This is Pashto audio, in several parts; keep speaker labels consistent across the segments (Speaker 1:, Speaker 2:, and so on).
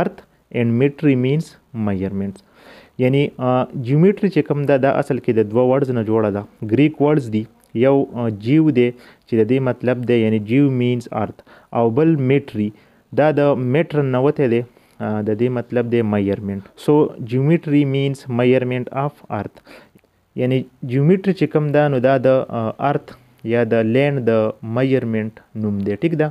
Speaker 1: ارت اینډ میټری مینز میجرمنټس یعنی جیومیټری چې کوم ده دا اصل کې د دوه ورډز نه جوړه ده ګریک ورډز دي یو جیو دی چې د دې مطلب دی یعنی جیو مینز ارت او بل میټری دا د میټر نه وته دی د دې مطلب دی میجرمنټ سو جیومیټری مینز میجرمنټ اف ارت یعنی جیومیټری چې کوم ده نو دا د ارت یا د لینډ د میجرمنټ نوم دی ټیک ده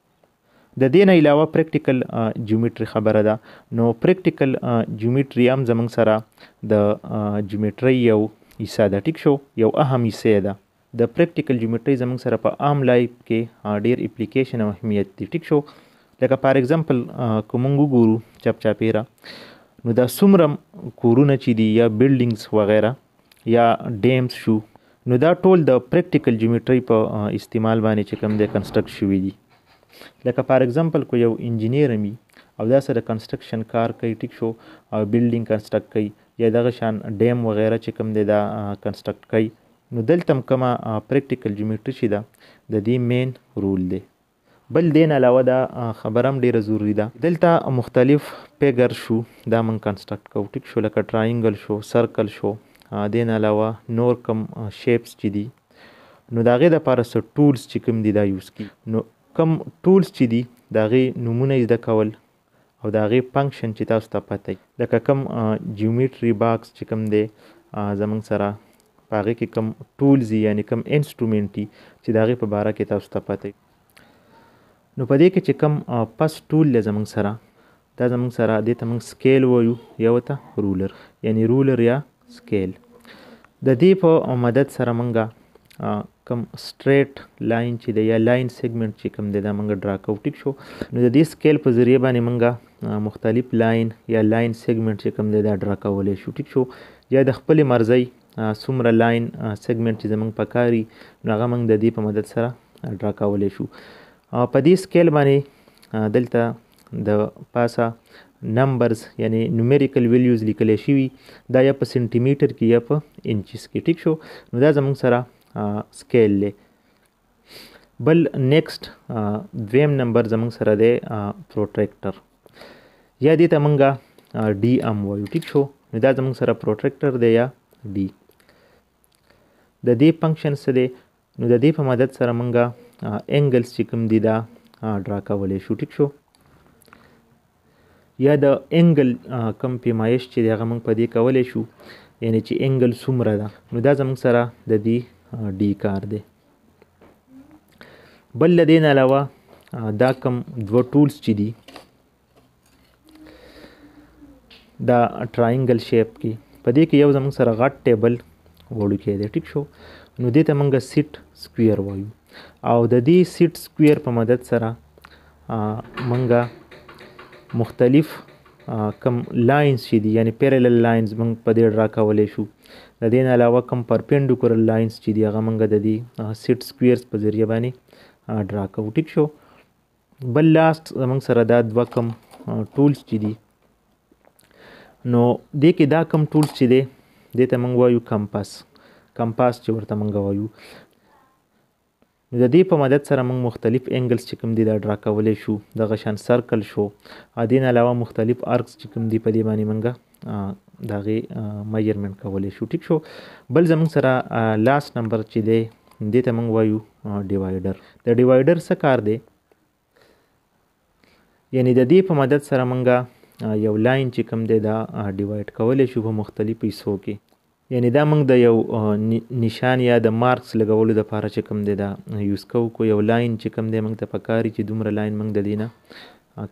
Speaker 1: د دې نه علاوه پریکټیکل جیومټري خبره ده نو پریکټیکل جیومټري هم زمونږ سره د جیومټري یو حصہ ده ټیک شو یو اهم حصه ده د پریکټیکل جیومټري زمونږ سره په عام لایف کې ډیر اپلیکیشن او اهمیت دي ټیک شو لکه فار ایگزامپل که مونږ وګورو چپ چاپیره نو دا څومره کورونه چې دي یا بلډینګز وغیره یا ډیمز شو نو دا ټول د پریکټیکل جیومټري په استعمال باندې چې کوم د کنسټرکټ شوی دي لکه فار ایگزامپل کو یو انجینیر می او دا سره کنسټرکشن کار کوي ټیک شو او بلډینګ کنسټرکټ کوي یا دغه شان ډیم وغیرہ چې کوم دی دا کنسټرکټ کوي نو دلته کومه پریکټیکل جیومټري چې ده د دې مین رول دی بل دې نه علاوه دا خبره هم ډیره ضروری ده دلته مختلف پیګر شو دا من کنسټرکټ کوو ټیک شو لکه ټراینګل شو سرکل شو دې نه علاوه نور کم شیپس چې دي نو دا غي د پاره سر ټولز چې کوم دي دا یوز کی نو کم ټولز چې دي دا غي نمونه زده کول او د هغې فنکشن چې تاسو ته پته وي لکه کوم جیومیټري باکس چې کوم دی زمونږ سره په هغې کې کوم ټولز وي یعنې کوم انسټرومنټ وي چې د هغې په باره کې تاسو ته پته وي نو په دې کې چې کوم پس ټول دی زمونږ سره دا زمونږ سره دې ته مونږ سکیل وایو یا ورته رولر یعنې رولر یا سکیل ددی په مدد سره مونږ کوم سټریټ لاین چې دی یا لاین سیګمنټ چې کوم دی دا مونږ ډرا کوو ټیک شو نو د دې سکیل په ذریعه باندې مونږ مختلف لاین یا لاین سیګمنټ چې کوم دی دا ډرا کولای شو ټیک شو یا د خپل مرزي څومره لاین سیګمنټ چې زمونږ پکاري نو هغه مونږ د دې په مدد سره ډرا کولای شو په دې سکیل باندې دلته د پاسه نمبرز یعنی نومریکل ویلیوز لیکل شوی دا یا په سنټی میټر کې یا په انچز کې ټیک شو نو دا زموږ سره سکیل دی بل نیکسټ دویم نمبر زمونږ سره دی پروټریکټر یا دې ته مونږه ډي ام وایو ټیک شو نو دا زمونږ سره پروټریکټر دی یا ډي د دې فنکشن څه دی نو د دې په مدد سره مونږه انګلز چې کوم دي دا ډرا کولای شو ټیک شو یا د انګل کم پیمایش چې دغه مونږ په دې کولای شو یعنی چې انګل څومره ده نو دا زمونږ سره د دې ډی کار دی بل لدین علاوه دا کم دوه ټولز چې دي دا ټراینګل شیپ کې په دې کې یو زموږ سره غټ ټیبل وړوکی دی ټیک شو نو دې ته موږ سیټ سکویر وایو او د دې سیټ سکویر په مدد سره موږ مختلف کم لاینز چې دي یعنی پیرالل لاینز موږ په دې ډرا کولی شو د دې نه علاوه کم پرپینډیکولر لاینز چې دي هغه موږ د دې سیټ سکویرز په ذریعه باندې ډرا کوو ټیک شو بل لاست زمونږ سره دا دوه کم ټولز چې دي نو دې کې دا کم ټولز چې دی دې ته مونږ وایو کمپاس کمپاس چې ورته مونږ وایو نو د دې په مدد سره مونږ مختلف انګلز چې کوم دي دا ډرا کولی شو دغه شان سرکل شو او دې نه علاوه مختلف ارکس چې کوم دي په دې باندې مونږ د هغې میجرمنټ کولی شو ټیک شو بل زمونږ سره لاس نمبر چې دی دې ته مونږ وایو ډیوایډر د ډیوایډر څه کار دی یعنی د دې په مدد سره مونږ یو لاین چې کوم دی دا ډیوایډ کولی شو په مختلفو حصو کې یعنی دا موږ د یو نشان یا د مارکس لګولو د پاره چې کوم دی دا یوز کوو کو یو لاین چې کوم دی موږ ته پکاري چې دومره لاین موږ د دینه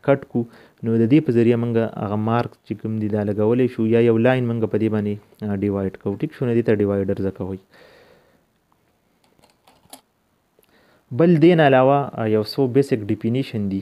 Speaker 1: کټ کو نو د دې په ذریعہ موږ هغه مارکس چې کوم دی دا لګولې شو یا یو لاین موږ په دې باندې ډیوایډ کوو ټیک شو نه دې ته ډیوایډر ځکه وایي بل دین علاوه یو څو بیسیک ډیفینیشن دي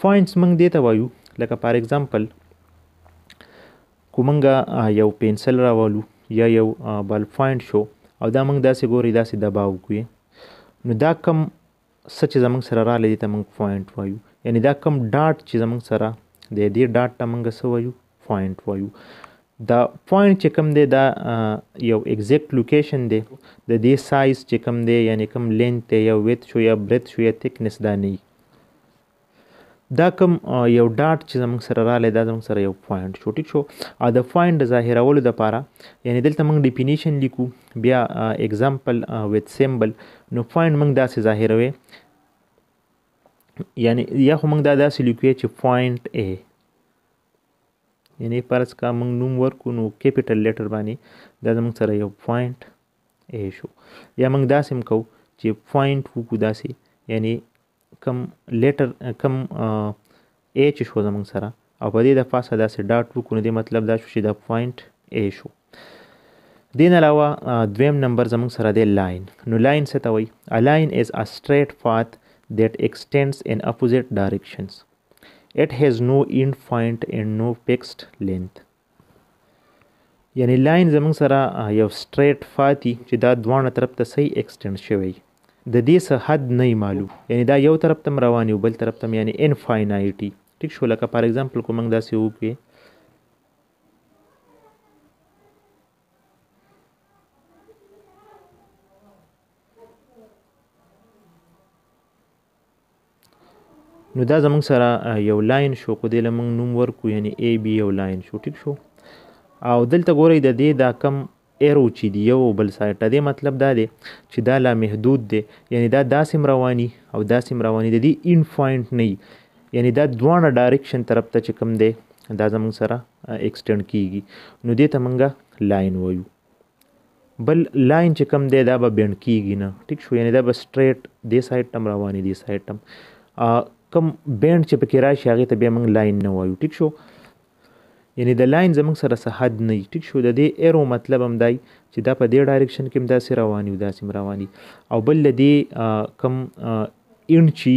Speaker 1: فاینټس موږ دې ته وایو لکه فار ایگزامپل کو موږ یو پنسل راوالو یا یو بل فاینټ شو او دا موږ داسې ګوري داسې دباو کوي نو دا کم څه چې زموږ سره راغلی دی ته موږ فاینټ وایو یعنی دا کم ډاټ چې زموږ سره دی دې ډاټ ته موږ څه وایو پوینټ وایو دا پوینټ چې کوم دی دا یو ایگزیکټ لوکیشن دی د دې سایز چې کوم دی یعنی کوم لینت دی یا ویت شو یا برت شو یا تکنس دا نه دا کوم یو ډاټ چې زموږ سره رااله دا زموږ سره یو پوینټ شو ټیک شو او د پوینټ د ظاهرولو لپاره یعنی دلته موږ ډیفینیشن لیکو بیا اگزامپل ویت سیمبل نو پوینټ موږ داسې ظاهروي یعنی یا خو موږ دا داسې لیکو چې پوینټ ا یعنی فرض کا موږ نوم ورکو نو کیپیټل لیټر باندې دا زموږ سره یو پوینټ ای شو یا موږ داسې هم کوو چې پوینټ وکړو داسې یعنی کم لیټر کم ای چې شو زموږ سره او په دې د پاسه داسې ډاټ وکړو نو دې مطلب دا شو چې دا پوینټ ای شو دین علاوه دویم نمبر زموږ سره دی لاین نو لاین څه ته وایي الاین از ا سټریټ پات دیټ ایکسټینډز ان اپوزیټ ډایرکشنز it has no end point and no fixed length یعنی لاین زمونږ سره یو سټریټ فاتی چې دا دوانه طرف ته صحیح ایکسټینډ شوی د دې څه حد نه معلوم یعنی دا یو طرف تم روان یو بل طرف تم یعنی انفاینایټی ټیک شو لکه فار ایگزامپل کوم موږ داسې وکړي نو دا زمونږ سره یو لاین شو کو دې لمونږ نوم ورکو یعنی ای بی یو لاین شو ټیک شو او دلته ګورئ د دې دا کم ایرو چې دی یو بل سایډ ته دی مطلب دا دی چې دا لا محدود دی یعنی دا داسې رواني او داسې رواني د دې ان پوینټ نه یعنی دا دوانه ډایرکشن طرف ته چې کم دی دا زمونږ سره ایکسټند کیږي نو دې ته مونږه لاین وایو بل لاین چې کم دی دا به بینډ کیږي نه ټیک شو یعنی دا به سټریټ دی سایډ تم رواني دی سایډ تم کم بینډ چې پکې راشي هغه ته به موږ لاین نه وایو ټیک شو یعنی د لاین زموږ سره صحت نه ټیک شو د دې ایرو مطلب هم دی چې دا په دې ډایرکشن کې دا سره رواني او دا سم رواني او بل دې کم اینډ چی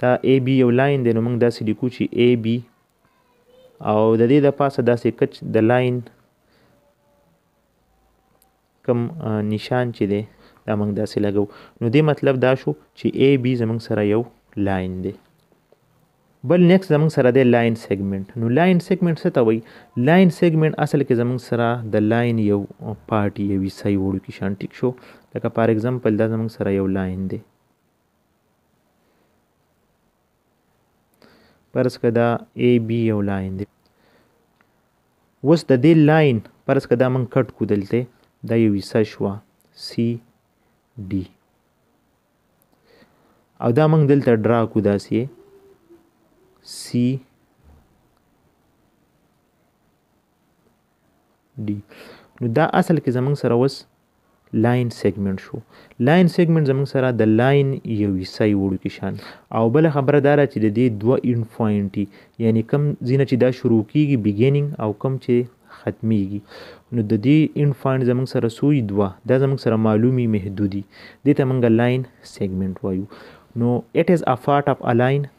Speaker 1: دا ای بی یو لاین دی نو موږ داسې لیکو چې ای بی او د دې د پاسه داسې کچ د لاین کم نشان چې دی دا موږ داسې لګو نو دې مطلب دا شو چې ای بی زموږ سره یو لاین دی بل نیکس زموږ سره دی لاین سیګمنټ نو لاین سیګمنټ څه ته وایي لاین سیګمنټ اصل کې زموږ سره د لاین یو پارټ یوي سای وړو کې شان ټیک شو لکه فار ایگزامپل دا زموږ سره یو لاین دی پرس که دا ای بی یو لاین دی اوس د دې لاین پرس که دا من کټ کو دلته دا یو حصہ شوه سی ډی او دا موږ دلته ډرا کو داسې سی ډی نو دا اصل کې زمونږ سره وس لاین سیګمنټ شو لاین سیګمنټ زموږ سره د لاین یو حصه وړو کې شان او بل خبره دا چې د دې دوه اینډ پوینټي یعنی کم زینه چې دا شروع کیږي بیګینینګ او کم چې ختمیږي نو د دې اینډ پوینټ زموږ سره سوی دوه دا زموږ سره معلومي محدودي دې ته موږ لاین سیګمنټ وایو نو اټ از ا پارت اف ا لاین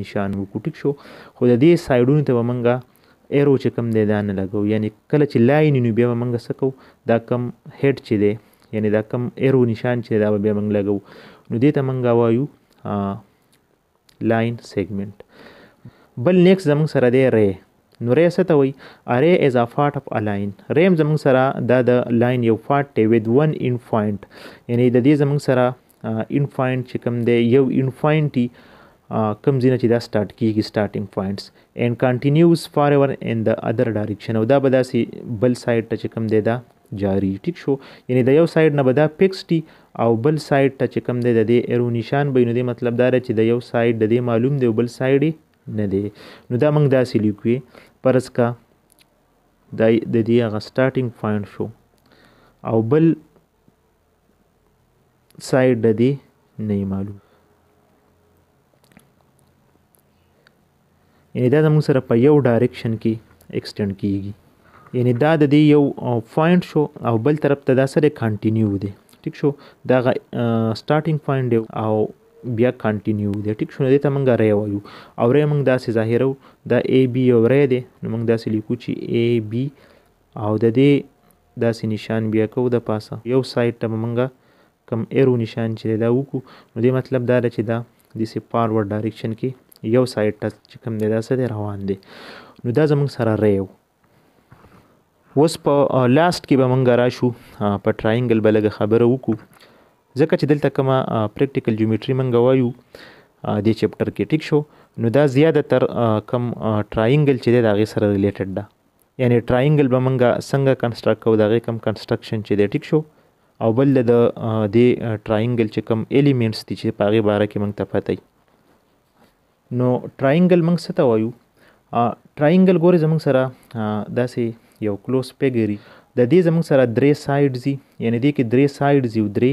Speaker 1: نشان وکړو ټیک شو خو د دې سایډونو ته به منګه ایرو چې کم دی دا نه لګو یعنی کله چې لاین نو بیا به منګه سکو دا کم هډ چې دی یعنی دا کم ایرو نشان چې دا به بیا منګه لګو نو دې ته منګه وایو لاین سیګمنت بل نیکس زمون سره دی ری نو ری څه ته وایي اری از ا فارټ اف ا لاین ریم زمون سره دا د لاین یو فارټ دی ود 1 ان پوینټ یعنی د دې زمون سره انډ پوینټ چې کوم دی یو انډ پوینټ دی کوم ځینه چې دا سٹارټ کیږي سٹارټینګ پوینټس اینډ کنټینیوز فار ایور ان د ادر ډایریکشن او دا به داسې بل سایډ ته چې کوم دی دا جاری ټیک شو یعنی د یو سایډ نه به دا فکس ټي او بل سایډ ته چې کوم دی د دې ایرو نشان به نو دې مطلب دا چې د یو سایډ د دې معلوم دی او بل سایډ نه دی نو دا موږ داسې لیکوي پرس کا د دې هغه سٹارټینګ پوینټ شو او بل سایډ د دې نه معلوم یعنی دا زموږ سره په یو ډایرکشن کې ایکسټند کیږي یعنی دا د دې یو پوینټ شو او بل طرف ته دا سره کنټینیو دی ټیک شو دا سټارټینګ پوینټ دی او بیا کنټینیو دی ټیک شو دې ته موږ ری وایو او ری موږ داسې ظاهرو دا ای بی او ری دی نو موږ داسې لیکو چې ای بی او د دې داسې نشان بیا کوو د پاسه یو سایډ ته به مونږ کوم ایرو نشان چې دا وکړو نو دې مطلب دا ده چې دا داسې فارورډ ډایرکشن کې یو سایډ ته چې کوم دی دا څه دی روان دی نو دا زمونږ سره ری وو اوس په لاست کې به مونږ راشو په ټراینګل به لږه خبره وکړو ځکه چې دلته کومه پریکټیکل جیومټري مونږ وایو دې چپټر کې ټیک شو نو دا زیاده تر کم ټراینګل چې دی د هغې سره ریلیټډ ده یعنی ټراینګل به منګه څنګه کنسټرکټ کو دغه کم کنسټرکشن چې دی ټیک شو او بل د دې ټراینګل چې کم الیمنټس دي چې په هغه باره کې موږ ته پته وي نو ټراینګل موږ څه ته وایو ټراینګل ګورې زموږ سره داسې یو کلوز پیګري د دې زموږ سره درې سایډز دي یعنی دې کې درې سایډز یو درې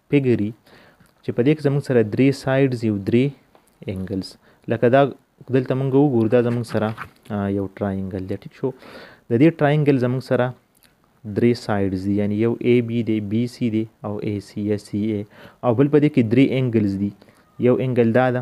Speaker 1: پیګري چې په دې کې زموږ سره درې سایډز یو درې انګلز لکه دا دلته موږ وګورو دا زموږ سره یو ټراینګل دی ټیک شو د دې ټراینګل زموږ سره درې سایډز دي یعنی یو ای بی دی بی سی دی او ای سی یا سی ای او بل په دې کې درې انګلز دي یو انګل دا ده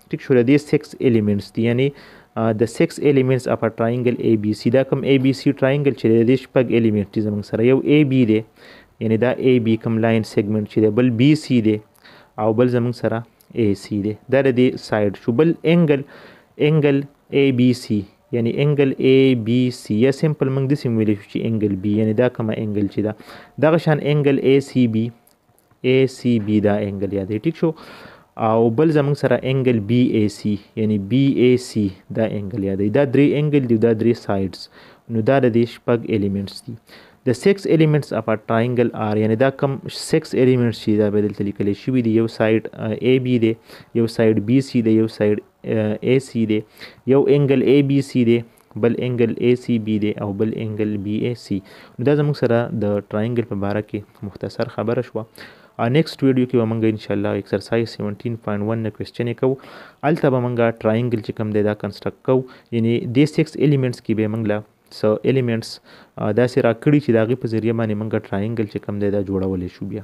Speaker 1: ټیک شو دې سکس الیمنټس دي یعنی د سکس الیمنټس اف ا ټراینګل ای بی سی دا کوم ای بی سی ټراینګل چې د دې شپږ الیمنټ دي زموږ سره یو ای بی دی یعنی دا ای بی کوم لاین سیګمنټ چې دی بل بی سی دی او بل زموږ سره ای سی دی دا د دې ساید شو بل انګل انګل ای بی سی یعنی انګل ای بی سی یا سمپل موږ د سیم ویل شو چې انګل بی یعنی دا کومه انګل چې دا دغه شان انګل ای سی بی اي سي بي دا انګل یاد ټیک شو او بل زمونږ سره انګل بي اي سي یعنی بي اي سي دا انګل یاد دا درې انګل دی دا درې سایډز نو دا د دې شپږ الیمنټس دي د سکس الیمنټس اف ا ټراینګل آر یعنی دا کم سکس الیمنټس چې دا به دلته لیکل شوی دی یو سایډ ای بی دی یو سایډ بی سی دی یو سایډ ای سی دی یو انګل ای بی سی دی بل انګل اې سي بي دی او بل انګل بي اې سي نو دا زموږ سره د ټراینګل په باره کې مختصر خبره شوه او نیکسټ ویډیو کې به موږ ان شاء الله ایکسرسایز 17.1 نه کوېسچنې کوو هلته به موږ ټراینګل چې کوم دی دا کنسټرکټ کوو یعنی دې سکس الیمنټس کې به موږ له څه الیمنټس داسې راکړي چې د هغې په ذریعه باندې موږ ټراینګل چې کوم دی دا جوړولی شو بیا